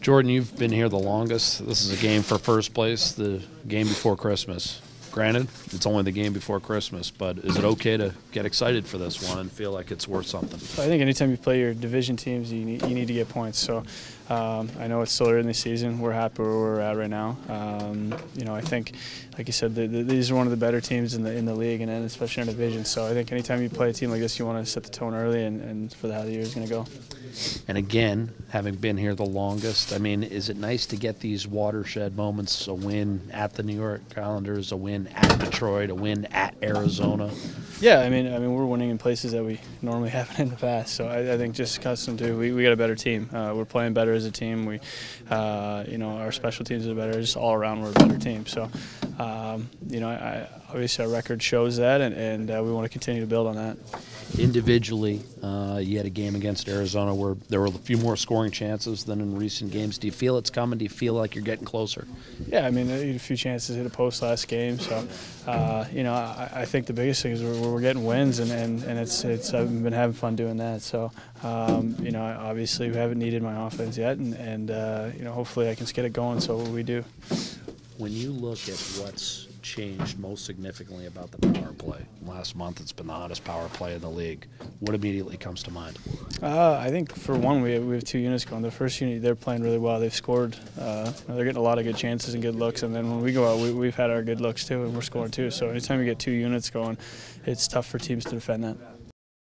Jordan, you've been here the longest. This is a game for first place, the game before Christmas. Granted, it's only the game before Christmas, but is it okay to get excited for this one and feel like it's worth something? I think anytime you play your division teams, you need, you need to get points. So um, I know it's still early in the season. We're happy where we're at right now. Um, you know, I think, like you said, the, the, these are one of the better teams in the in the league, and, and especially in our division. So I think anytime you play a team like this, you want to set the tone early, and, and for how the year is going to go. And again, having been here the longest, I mean, is it nice to get these watershed moments? A win at the New York Islanders, a win at Detroit, a win at Arizona. Yeah, I mean, I mean, we're winning in places that we normally haven't in the past. So I, I think just custom to we, we got a better team. Uh, we're playing better as a team. We, uh, you know, our special teams are better. Just all around, we're a better team. So, um, you know, I, obviously our record shows that, and, and uh, we want to continue to build on that. Individually, uh, you had a game against Arizona where there were a few more scoring chances than in recent games. Do you feel it's coming? Do you feel like you're getting closer? Yeah, I mean, a few chances hit a post last game, so uh, you know, I, I, think the biggest thing is we're, we're getting wins, and, and, and it's it's I've been having fun doing that. So, um, you know, obviously we haven't needed my offense yet, and, and uh, you know, hopefully I can just get it going. So what we do. When you look at what's changed most significantly about the power play? Last month, it's been the hottest power play in the league. What immediately comes to mind? Uh, I think for one, we have, we have two units going. The first unit, they're playing really well. They've scored. Uh, they're getting a lot of good chances and good looks. And then when we go out, we, we've had our good looks too, and we're scoring too. So anytime you get two units going, it's tough for teams to defend that.